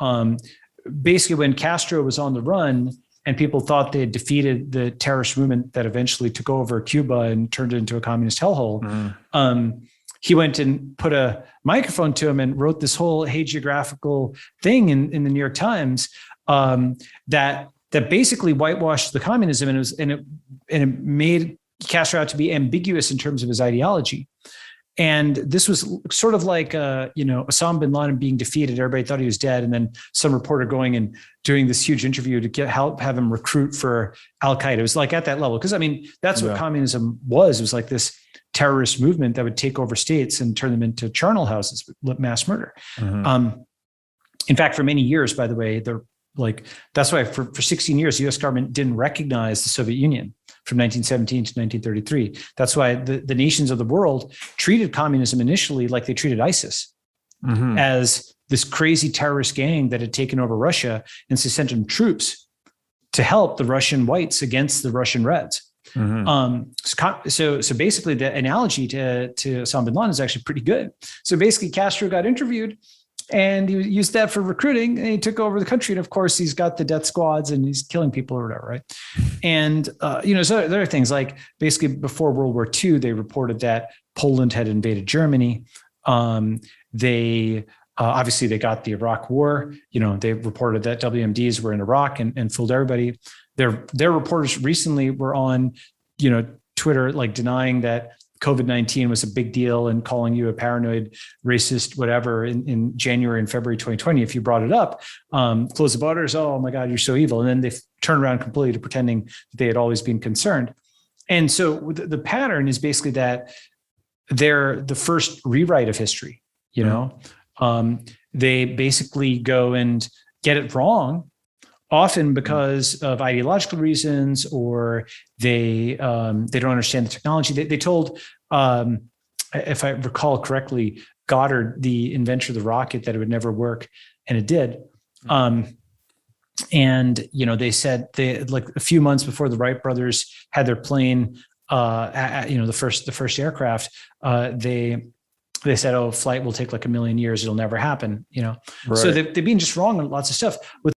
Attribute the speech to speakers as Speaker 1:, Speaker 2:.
Speaker 1: um, basically when Castro was on the run and people thought they had defeated the terrorist movement that eventually took over Cuba and turned it into a communist hellhole.
Speaker 2: Mhm.
Speaker 1: Um, he went and put a microphone to him and wrote this whole hagiographical thing in, in the New York Times um, that that basically whitewashed the communism and it was and it and it made Castro out to be ambiguous in terms of his ideology. And this was sort of like, uh, you know, Osama bin Laden being defeated. Everybody thought he was dead, and then some reporter going and doing this huge interview to get help have him recruit for Al Qaeda. It was like at that level because I mean that's what communism was. It was like this terrorist movement that would take over states and turn them into charnel houses, mass murder.
Speaker 2: Mhm.
Speaker 1: Um, in fact, for many years, by the way, they're like that's why for, for 16 years, the U.S. government didn't recognize the Soviet Union from 1917 to 1933. That's why the, the nations of the world treated communism initially like they treated ISIS
Speaker 2: Mhm.
Speaker 1: as this crazy terrorist gang that had taken over Russia, and so sent in troops to help the Russian whites against the Russian Reds.
Speaker 2: Mhm.
Speaker 1: Um, so, so basically, the analogy to to Osama bin Laden is actually pretty good. So basically, Castro got interviewed, and he used that for recruiting, and he took over the country. And of course, he's got the death squads, and he's killing people or whatever, right? And uh, you know, so there are things like basically before World War II, they reported that Poland had invaded Germany. Um, they uh, obviously they got the Iraq War. You know, they reported that WMDs were in Iraq and, and fooled everybody. Their their reporters recently were on, you know, Twitter like denying that COVID nineteen was a big deal and calling you a paranoid, racist, whatever in, in January and February 2020. If you brought it up, um, close the borders. Oh my God, you're so evil. And then they turn around completely to pretending that they had always been concerned. And so the, the pattern is basically that they're the first rewrite of history. You know, um, they basically go and get it wrong often because of ideological reasons or they um, they don't understand the technology. They, they told um, if i recall correctly goddard the inventor of the rocket that it would never work and it did. Um, and you know they said they like a few months before the wright brothers had their plane uh, a- a- you know the first the first aircraft uh, they they said oh flight will take like a million years. It'll never happen you know? So
Speaker 2: Right.
Speaker 1: they've, they've been just wrong on lots of stuff. With